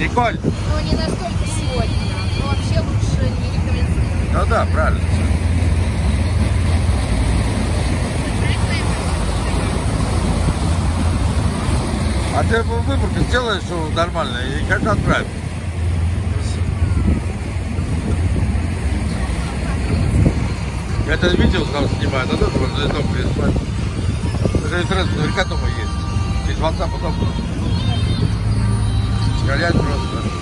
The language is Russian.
Прикольно. Но не настолько сегодня. Но вообще лучше не рекомендую. Ну да, правильно. А ты выборку сделаешь что нормально и как отправить? Я это видео сразу снимаю, надо было на дом переспать. Это интернет наверняка дома есть. Через WhatsApp потом. Шкалять просто.